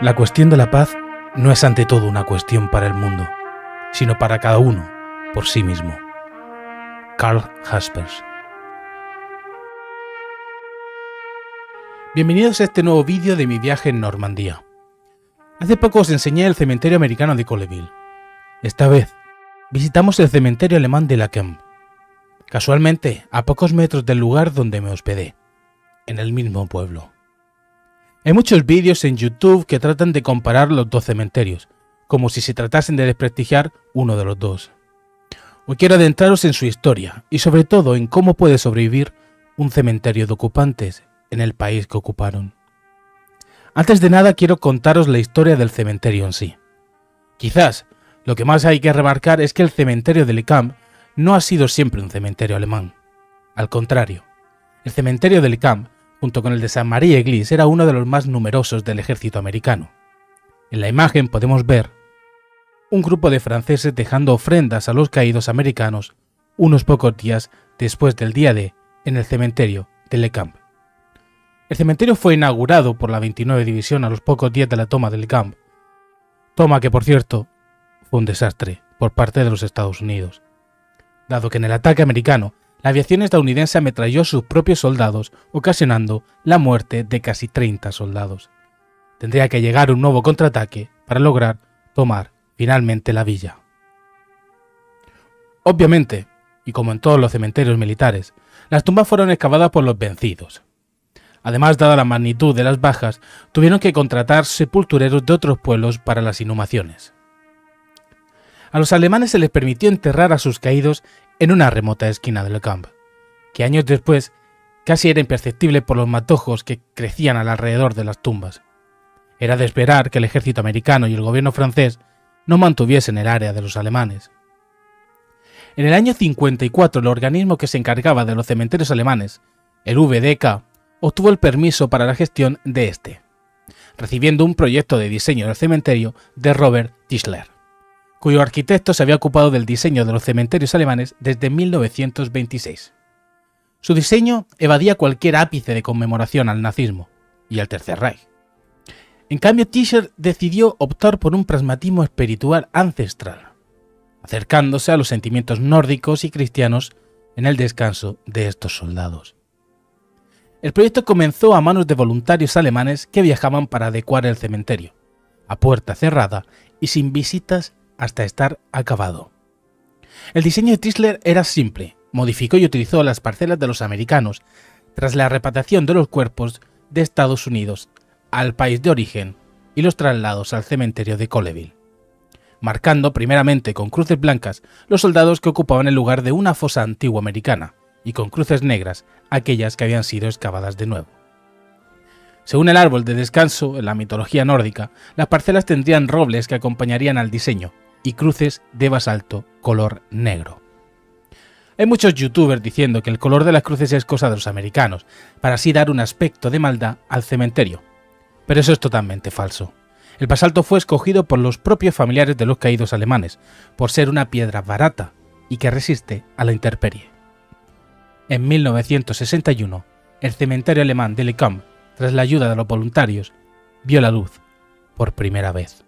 La cuestión de la paz no es ante todo una cuestión para el mundo, sino para cada uno por sí mismo. Karl Jaspers. Bienvenidos a este nuevo vídeo de mi viaje en Normandía. Hace poco os enseñé el cementerio americano de Colleville. Esta vez visitamos el cementerio alemán de Lacan, casualmente a pocos metros del lugar donde me hospedé, en el mismo pueblo. Hay muchos vídeos en YouTube que tratan de comparar los dos cementerios, como si se tratasen de desprestigiar uno de los dos. Hoy quiero adentraros en su historia y sobre todo en cómo puede sobrevivir un cementerio de ocupantes en el país que ocuparon. Antes de nada quiero contaros la historia del cementerio en sí. Quizás lo que más hay que remarcar es que el cementerio de Le Camp no ha sido siempre un cementerio alemán. Al contrario, el cementerio de Le Camp junto con el de San María Église, era uno de los más numerosos del ejército americano. En la imagen podemos ver un grupo de franceses dejando ofrendas a los caídos americanos unos pocos días después del día D en el cementerio de Le Camp. El cementerio fue inaugurado por la 29 División a los pocos días de la toma de Le Camp, toma que por cierto fue un desastre por parte de los Estados Unidos, dado que en el ataque americano la aviación estadounidense ametralló a sus propios soldados, ocasionando la muerte de casi 30 soldados. Tendría que llegar un nuevo contraataque para lograr tomar finalmente la villa. Obviamente, y como en todos los cementerios militares, las tumbas fueron excavadas por los vencidos. Además, dada la magnitud de las bajas, tuvieron que contratar sepultureros de otros pueblos para las inhumaciones. A los alemanes se les permitió enterrar a sus caídos en una remota esquina del campo, que años después casi era imperceptible por los matojos que crecían alrededor de las tumbas. Era de esperar que el ejército americano y el gobierno francés no mantuviesen el área de los alemanes. En el año 54 el organismo que se encargaba de los cementerios alemanes, el VDK, obtuvo el permiso para la gestión de este, recibiendo un proyecto de diseño del cementerio de Robert Tischler cuyo arquitecto se había ocupado del diseño de los cementerios alemanes desde 1926. Su diseño evadía cualquier ápice de conmemoración al nazismo y al Tercer Reich. En cambio, Tischer decidió optar por un pragmatismo espiritual ancestral, acercándose a los sentimientos nórdicos y cristianos en el descanso de estos soldados. El proyecto comenzó a manos de voluntarios alemanes que viajaban para adecuar el cementerio, a puerta cerrada y sin visitas hasta estar acabado. El diseño de Tisler era simple, modificó y utilizó las parcelas de los americanos tras la repatriación de los cuerpos de Estados Unidos al país de origen y los traslados al cementerio de Colleville, marcando primeramente con cruces blancas los soldados que ocupaban el lugar de una fosa antigua americana y con cruces negras aquellas que habían sido excavadas de nuevo. Según el árbol de descanso en la mitología nórdica, las parcelas tendrían robles que acompañarían al diseño, y cruces de basalto color negro. Hay muchos youtubers diciendo que el color de las cruces es cosa de los americanos, para así dar un aspecto de maldad al cementerio. Pero eso es totalmente falso. El basalto fue escogido por los propios familiares de los caídos alemanes, por ser una piedra barata y que resiste a la intemperie. En 1961, el cementerio alemán de Le Camp, tras la ayuda de los voluntarios, vio la luz por primera vez.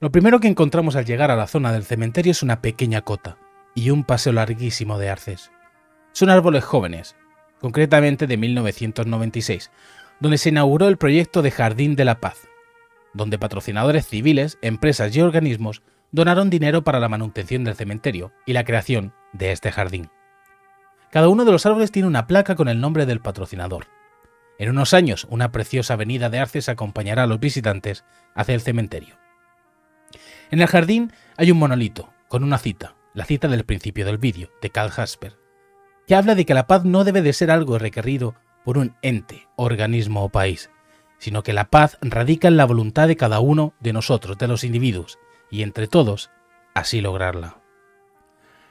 Lo primero que encontramos al llegar a la zona del cementerio es una pequeña cota y un paseo larguísimo de arces. Son árboles jóvenes, concretamente de 1996, donde se inauguró el proyecto de Jardín de la Paz, donde patrocinadores civiles, empresas y organismos donaron dinero para la manutención del cementerio y la creación de este jardín. Cada uno de los árboles tiene una placa con el nombre del patrocinador. En unos años, una preciosa avenida de arces acompañará a los visitantes hacia el cementerio. En el jardín hay un monolito, con una cita, la cita del principio del vídeo, de Karl Jasper, que habla de que la paz no debe de ser algo requerido por un ente, organismo o país, sino que la paz radica en la voluntad de cada uno de nosotros, de los individuos, y entre todos, así lograrla.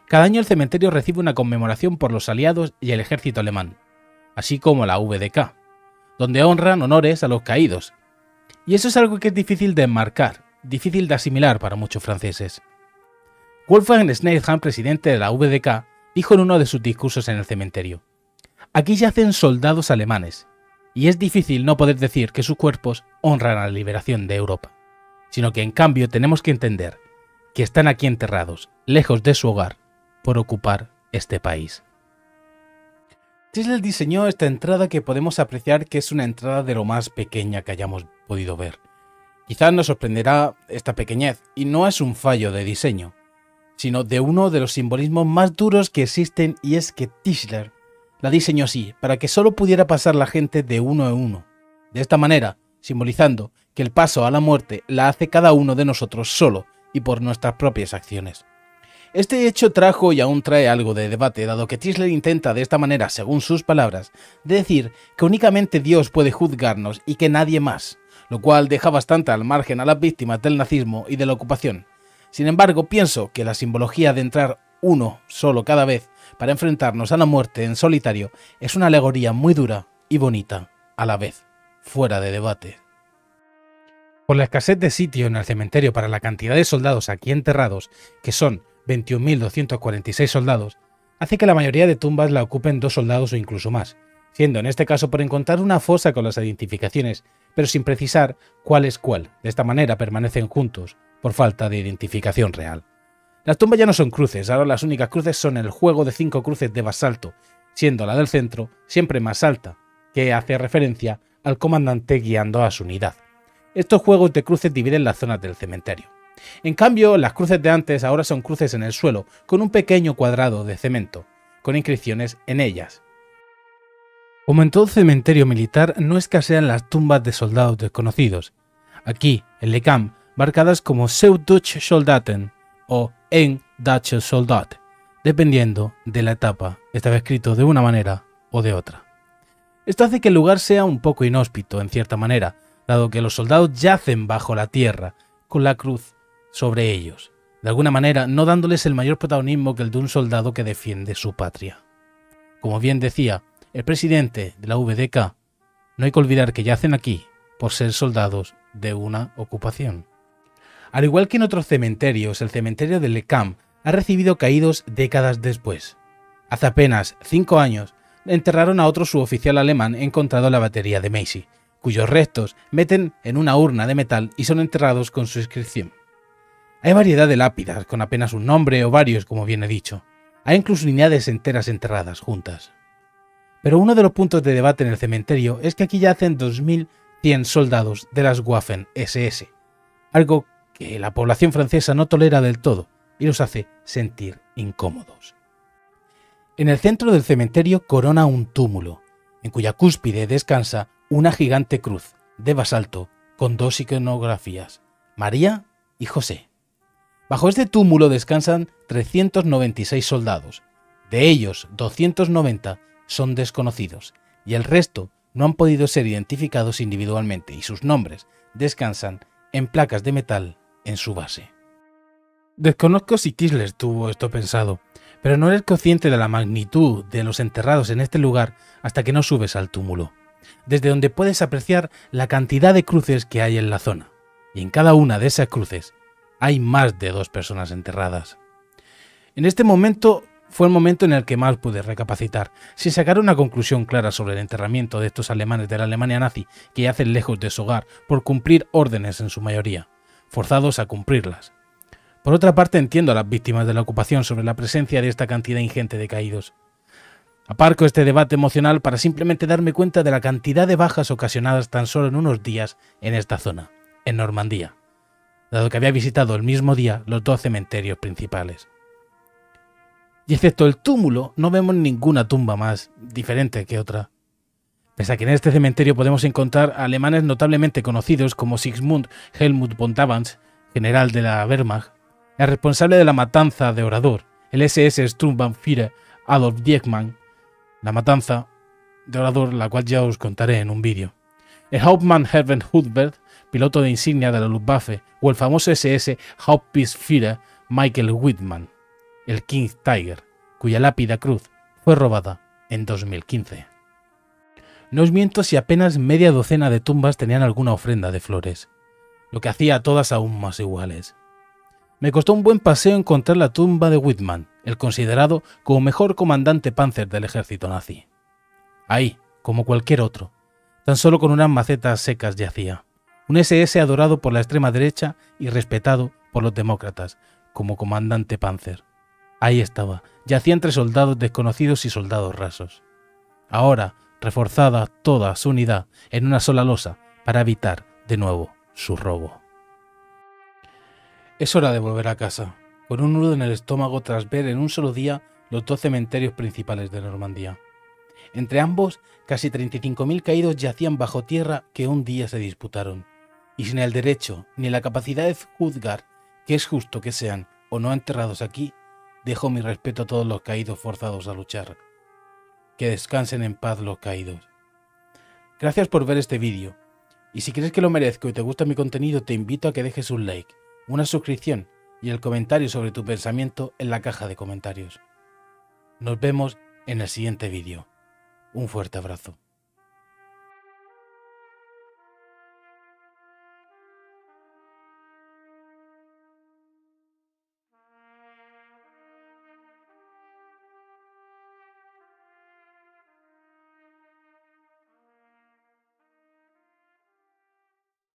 Cada año el cementerio recibe una conmemoración por los aliados y el ejército alemán, así como la VDK, donde honran honores a los caídos. Y eso es algo que es difícil de enmarcar, difícil de asimilar para muchos franceses. Wolfgang Schneidham, presidente de la VDK, dijo en uno de sus discursos en el cementerio, Aquí yacen soldados alemanes, y es difícil no poder decir que sus cuerpos honran a la liberación de Europa, sino que en cambio tenemos que entender que están aquí enterrados, lejos de su hogar, por ocupar este país. Tisler diseñó esta entrada que podemos apreciar que es una entrada de lo más pequeña que hayamos podido ver. Quizás nos sorprenderá esta pequeñez, y no es un fallo de diseño, sino de uno de los simbolismos más duros que existen y es que Tischler la diseñó así, para que solo pudiera pasar la gente de uno en uno. De esta manera, simbolizando que el paso a la muerte la hace cada uno de nosotros solo y por nuestras propias acciones. Este hecho trajo y aún trae algo de debate, dado que Tisler intenta de esta manera, según sus palabras, decir que únicamente Dios puede juzgarnos y que nadie más, lo cual deja bastante al margen a las víctimas del nazismo y de la ocupación. Sin embargo, pienso que la simbología de entrar uno solo cada vez para enfrentarnos a la muerte en solitario es una alegoría muy dura y bonita a la vez, fuera de debate. Por la escasez de sitio en el cementerio para la cantidad de soldados aquí enterrados, que son 21.246 soldados, hace que la mayoría de tumbas la ocupen dos soldados o incluso más, siendo en este caso por encontrar una fosa con las identificaciones, pero sin precisar cuál es cuál. De esta manera permanecen juntos, por falta de identificación real. Las tumbas ya no son cruces, ahora las únicas cruces son el juego de cinco cruces de basalto, siendo la del centro siempre más alta, que hace referencia al comandante guiando a su unidad. Estos juegos de cruces dividen las zonas del cementerio. En cambio, las cruces de antes ahora son cruces en el suelo, con un pequeño cuadrado de cemento, con inscripciones en ellas. Como en todo cementerio militar, no escasean las tumbas de soldados desconocidos. Aquí, en Le Camp, marcadas como Seu Soldaten o En Dutch Soldat, dependiendo de la etapa, estaba escrito de una manera o de otra. Esto hace que el lugar sea un poco inhóspito, en cierta manera, dado que los soldados yacen bajo la tierra, con la cruz sobre ellos, de alguna manera no dándoles el mayor protagonismo que el de un soldado que defiende su patria. Como bien decía el presidente de la VDK, no hay que olvidar que yacen aquí por ser soldados de una ocupación. Al igual que en otros cementerios, el cementerio de Le Camp ha recibido caídos décadas después. Hace apenas cinco años, enterraron a otro suboficial alemán encontrado en la batería de Macy, cuyos restos meten en una urna de metal y son enterrados con su inscripción. Hay variedad de lápidas, con apenas un nombre o varios, como bien he dicho. Hay incluso unidades enteras enterradas juntas. Pero uno de los puntos de debate en el cementerio es que aquí yacen 2.100 soldados de las Waffen SS, algo que la población francesa no tolera del todo y los hace sentir incómodos. En el centro del cementerio corona un túmulo, en cuya cúspide descansa una gigante cruz de basalto con dos iconografías, María y José. Bajo este túmulo descansan 396 soldados. De ellos, 290 son desconocidos y el resto no han podido ser identificados individualmente y sus nombres descansan en placas de metal en su base. Desconozco si Kisler tuvo esto pensado, pero no eres consciente de la magnitud de los enterrados en este lugar hasta que no subes al túmulo, desde donde puedes apreciar la cantidad de cruces que hay en la zona, y en cada una de esas cruces hay más de dos personas enterradas. En este momento fue el momento en el que más pude recapacitar, sin sacar una conclusión clara sobre el enterramiento de estos alemanes de la Alemania nazi que yacen lejos de su hogar por cumplir órdenes en su mayoría, forzados a cumplirlas. Por otra parte entiendo a las víctimas de la ocupación sobre la presencia de esta cantidad ingente de caídos. Aparco este debate emocional para simplemente darme cuenta de la cantidad de bajas ocasionadas tan solo en unos días en esta zona, en Normandía dado que había visitado el mismo día los dos cementerios principales. Y excepto el túmulo, no vemos ninguna tumba más diferente que otra. Pese a que en este cementerio podemos encontrar alemanes notablemente conocidos como Sigmund Helmut von Davans, general de la Wehrmacht, el responsable de la matanza de Orador, el SS Sturmbannführer Adolf Diekmann, la matanza de Orador, la cual ya os contaré en un vídeo. El Hauptmann Herbert Hudbert, piloto de insignia de la Luftwaffe, o el famoso SS Hauptbefehler Michael Whitman, el King Tiger, cuya lápida cruz fue robada en 2015. No os miento si apenas media docena de tumbas tenían alguna ofrenda de flores, lo que hacía a todas aún más iguales. Me costó un buen paseo encontrar la tumba de Whitman, el considerado como mejor comandante panzer del ejército nazi. Ahí, como cualquier otro. Tan solo con unas macetas secas yacía. Un SS adorado por la extrema derecha y respetado por los demócratas, como comandante Panzer. Ahí estaba, yacía entre soldados desconocidos y soldados rasos. Ahora, reforzada toda su unidad en una sola losa para evitar, de nuevo, su robo. Es hora de volver a casa, con un nudo en el estómago tras ver en un solo día los dos cementerios principales de Normandía. Entre ambos, casi 35.000 caídos yacían bajo tierra que un día se disputaron, y sin el derecho ni la capacidad de juzgar que es justo que sean o no enterrados aquí, dejo mi respeto a todos los caídos forzados a luchar. Que descansen en paz los caídos. Gracias por ver este vídeo, y si crees que lo merezco y te gusta mi contenido, te invito a que dejes un like, una suscripción y el comentario sobre tu pensamiento en la caja de comentarios. Nos vemos en el siguiente vídeo. Un fuerte abrazo.